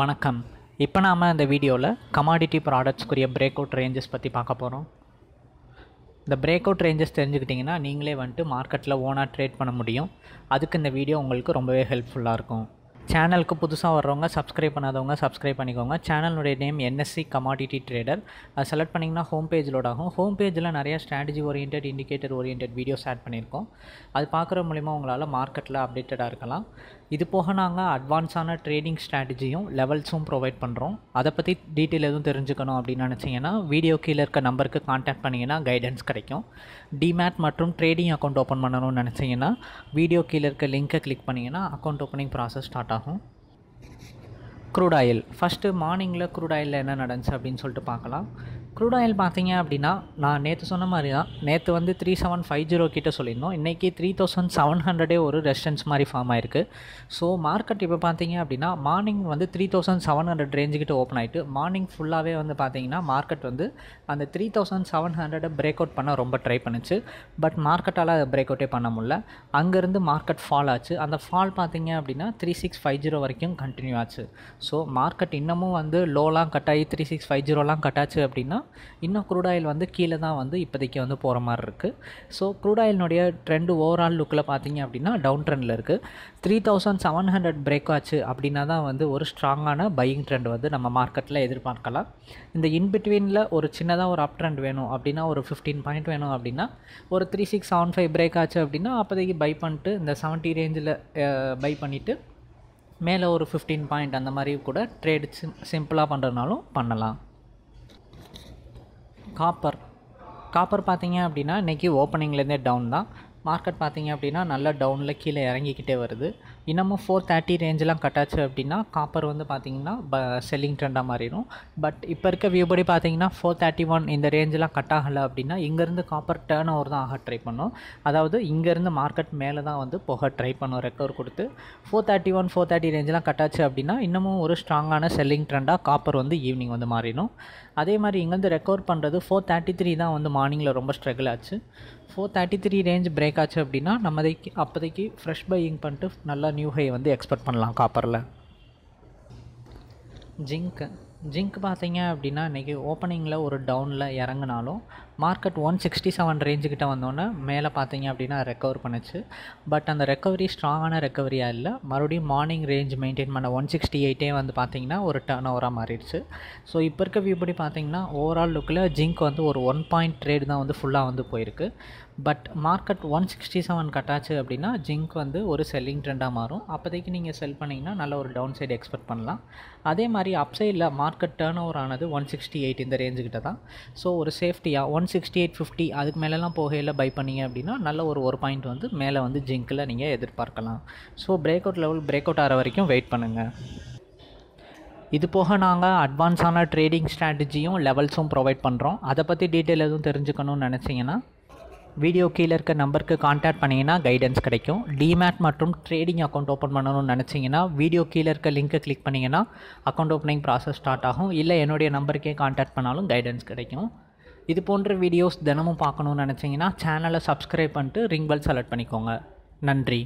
வணக்கம். இப்போ நாம் இந்த வீடியோவில் கமாடிட்டி ப்ராடக்ட்ஸ்க்குரிய பிரேக் அவுட் ரேஞ்சஸ் பற்றி பார்க்க போகிறோம் இந்த பிரேக் அவுட் ரேஞ்சஸ் தெரிஞ்சுக்கிட்டிங்கன்னா நீங்களே வந்துட்டு மார்க்கெட்டில் ஓனாக ட்ரேட் பண்ண முடியும். அதுக்கு இந்த வீடியோ உங்களுக்கு ரொம்பவே ஹெல்ப்ஃபுல்லாக இருக்கும். சேனலுக்கு புதுசாக வர்றவங்க சப்ஸ்கிரைப் பண்ணாதவங்க சப்ஸ்கிரைப் பண்ணிக்கோங்க. சேனலுடைய நேம் என்எஸ்சி கமாடிட்டி ட்ரேடர் அது செலக்ட் பண்ணிங்கன்னா ஹோம் பேஜ் லோட் ஆகும். ஹோம் பேஜில் நிறையா strategy orient indicator orient videos add பண்ணியிருக்கோம். அது பார்க்குற மூலிமா உங்களால் மார்க்கெட்டில் அப்டேட்டடாக இருக்கலாம். இது போக நாங்கள் அட்வான்ஸான ட்ரேடிங் ஸ்ட்ராட்டஜியும் லெவல்ஸும் ப்ரொவைட் பண்ணுறோம் அதை பற்றி டீட்டெயில் எதுவும் தெரிஞ்சுக்கணும் அப்படின்னு நினச்சிங்கன்னா வீடியோ கீழே இருக்க நம்பருக்கு காண்டாக்ட் பண்ணிங்கன்னா கைடன்ஸ் கிடைக்கும். டிமேட் மற்றும் ட்ரேடிங் அக்கௌண்ட் ஓப்பன் பண்ணணும்னு நினச்சிங்கன்னா வீடியோ கீழே இருக்க லிங்க்கை கிளிக் பண்ணிங்கன்னா அக்கௌண்ட் ஓப்பனிங் ப்ராசஸ் ஸ்டார்ட் ஆகும். க்ரூட் ஆயில் ஃபஸ்ட்டு மார்னிங்கில் க்ரூட் ஆயிலில் என்ன நடந்துச்சு அப்படின்னு சொல்லிட்டு பார்க்கலாம். க்ரூட் ஆயில் பார்த்தீங்க அப்படின்னா நான் நேற்று சொன்ன மாதிரி தான் நேற்று வந்து த்ரீ செவன் ஃபைவ் ஜீரோ கிட்ட சொல்லியிருந்தோம். இன்றைக்கி த்ரீ தௌசண்ட் செவன் ஹண்ட்ரடே ஒரு ரெஸ்டன்ஸ் மாதிரி ஃபார்ம் ஆயிருக்கு. ஸோ மார்க்கெட் இப்போ பார்த்தீங்க அப்படின்னா மார்னிங் வந்து த்ரீ தௌசண்ட் செவன் ஹண்ட்ரட் ரேஞ்சுக்கிட்ட ஓப்பன் ஆகிட்டு மார்னிங் ஃபுல்லாகவே வந்து பார்த்தீங்கன்னா மார்க்கெட் வந்து அந்த த்ரீ தௌசண்ட் செவன் ஹண்ட்ரடை பிரேக் அவுட் பண்ண ரொம்ப ட்ரை பண்ணுச்சு. பட் மார்க்கெட்டால் அதை பிரேக் அவுட்டே பண்ண முடில அங்கேருந்து மார்க்கெட் ஃபால் ஆச்சு. அந்த ஃபால் பார்த்தீங்க அப்படின்னா த்ரீ சிக்ஸ் ஃபைவ் ஜீரோ வரைக்கும் கண்டினியூ ஆச்சு. ஸோ மார்க்கெட் இன்னமும் வந்து லோலாம் கட் ஆகி த்ரீ சிக்ஸ் ஃபைவ் ஜீரோலாம் கட் ஆச்சு அப்படின்னா இன்னும் க்ரூட் ஆயில் வந்து கீழே தான் வந்து இப்போதைக்கு வந்து போகிற மாதிரி இருக்குது ஸோ க்ரூட் ஆயிலினுடைய ட்ரெண்டு ஓவரால் லுக்கில் பார்த்தீங்க அப்படின்னா டவுன் ட்ரெண்டில் இருக்குது three thousand seven hundred break ஆச்சு அப்படின்னா தான் வந்து ஒரு ஸ்ட்ராங்கான பையிங் ட்ரெண்ட் வந்து நம்ம மார்க்கெட்டில் எதிர்பார்க்கலாம். இந்த இன்பிட்வீனில் ஒரு சின்னதாக ஒரு அப் ட்ரெண்ட் வேணும் அப்படின்னா ஒரு ஃபிஃப்டீன் பாயிண்ட் வேணும் அப்படின்னா ஒரு three six seven five break ஆச்சு அப்படின்னா அப்போதைக்கு பை பண்ணிட்டு இந்த செவன்ட்டி ரேஞ்சில் பை பண்ணிவிட்டு மேலே ஒரு ஃபிஃப்டீன் பாயிண்ட் அந்த மாதிரி கூட ட்ரேடு சிம் சிம்பிளாக பண்ணுறதுனாலும் பண்ணலாம். காப்பர் காப்பர் பார்த்தீங்க அப்படின்னா இன்றைக்கி ஓப்பனிங்லேருந்தே டவுன் தான். மார்க்கெட் பார்த்தீங்க அப்படின்னா நல்லா டவுனில் கீழே இறங்கிக்கிட்டே வருது. இன்னமும் ஃபோர் தேர்ட்டி ரேஞ்செலாம் கட்டாச்சு அப்படின்னா காப்பர் வந்து பார்த்திங்கன்னா ப செல்லிங் ட்ரெண்டாக மாறிடும் பட் இப்போ இருக்க வியூ படி பார்த்தீங்கன்னா ஃபோர் தேர்ட்டி ஒன் இந்த ரேஞ்செலாம் கட் ஆகலை அப்படின்னா இங்கேருந்து காப்பர் டேர்ன் ஓவர் தான் ஆக ட்ரை பண்ணும். அதாவது இங்கேருந்து மார்க்கெட் மேலே தான் வந்து போக ட்ரை பண்ணும் ரெக்கவர் கொடுத்து. Four thirty one four thirty ரேஞ்செலாம் கட்டாச்சு அப்படின்னா இன்னமும் ஒரு ஸ்ட்ராங்கான செல்லிங் ட்ரெண்டாக காப்பர் வந்து ஈவினிங் வந்து மாறிடும். அதே மாதிரி இங்கேருந்து ரெக்கவர் பண்ணுறது ஃபோர் தேர்ட்டி த்ரீ தான் வந்து மார்னிங்கில் ரொம்ப ஸ்ட்ரகிள் ஆச்சு. Four thirty three range break ஆச்சு அப்படின்னா நம்மதைக்கு அப்போதைக்கு ஃப்ரெஷ் பையிங் பண்ணிட்டு நல்லா நியூ ஹை வந்து எக்ஸ்பெக்ட் பண்ணலாம் காப்பரில் ஜிங்க்கு ஜிங்க் பார்த்தீங்க அப்படின்னா இன்றைக்கி ஓப்பனிங்கில் ஒரு டவுனில் இறங்கினாலும் மார்க்கெட் ஒன் சிக்ஸ்டி செவன் ரேஞ்சுக்கிட்ட வந்தோன்னே மேலே பார்த்தீங்க அப்படின்னா ரெக்கவர் பண்ணுச்சு. பட் அந்த ரெக்கவரி ஸ்ட்ராங்கான ரெக்கவரியாக இல்லை. மறுபடியும் மார்னிங் ரேஞ்ச் மெயின்டைன் பண்ண ஒன் சிக்ஸ்டி எயிட்டே வந்து பார்த்தீங்கன்னா ஒரு டர்ன் ஓவராக மாறிடுச்சு. ஸோ இப்போ இருக்க வியூ படி பார்த்தீங்கன்னா ஓவரால் லுக்கில் ஜிங்க் வந்து ஒரு ஒன் பாயிண்ட் ட்ரேட் தான் வந்து ஃபுல்லாக வந்து போயிருக்கு. But market one sixty seven கட்டாச்சு அப்படின்னா ஜிங்க் வந்து ஒரு செல்லிங் ட்ரெண்டாக மாறும். அப்போதைக்கு நீங்கள் செல் பண்ணிங்கன்னா நல்ல ஒரு டவுன் சைடு எக்ஸ்பெக்ட் பண்ணலாம். அதே மாதிரி அப்சைடில் மார்க்கெட் டேர்ன் ஓவர் ஆனது ஒன் சிக்ஸ்டி எயிட் இந்த ரேஞ்சுக்கிட்ட தான். ஸோ ஒரு சேஃப்டியாக ஒன் சிக்ஸ்டி எயிட் ஃபிஃப்டி அதுக்கு மேலெலாம் போகையில் பை பண்ணிங்க அப்படின்னா நல்ல ஒரு ஒரு பாயிண்ட் வந்து மேலே வந்து ஜிங்க்கில் நீங்கள் எதிர்பார்க்கலாம். So break out level break out ஆகிற வரைக்கும் வெயிட் பண்ணுங்கள் இது போக நாங்கள் அட்வான்ஸான ட்ரேடிங் ஸ்ட்ராட்டஜியும் லெவல்ஸும் ப்ரொவைட் பண்ணுறோம் அதை பற்றி டீட்டெயில் எதுவும் தெரிஞ்சுக்கணும்னு நினச்சிங்கன்னா வீடியோ கீழே இருக்க நம்பருக்கு காண்டாக்ட் பண்ணிங்கன்னா கைடன்ஸ் கிடைக்கும். டிமேட் மற்றும் ட்ரேடிங் அக்கௌண்ட் ஓப்பன் பண்ணணும்னு நினச்சிங்கன்னா வீடியோ கீழே இருக்க லிங்க்கை கிளிக் பண்ணிங்கன்னா அக்கௌண்ட் ஓப்பனிங் ப்ராசஸ் ஸ்டார்ட் ஆகும். இல்லை என்னுடைய நம்பருக்கே காண்டாக்ட் பண்ணாலும் கைடன்ஸ் கிடைக்கும். இது போன்ற வீடியோஸ் தினமும் பார்க்கணுன்னு நினச்சிங்கன்னா சேனலை சப்ஸ்கிரைப் பண்ணிட்டு ரிங் பெல் செலக்ட் பண்ணிக்கோங்க. நன்றி.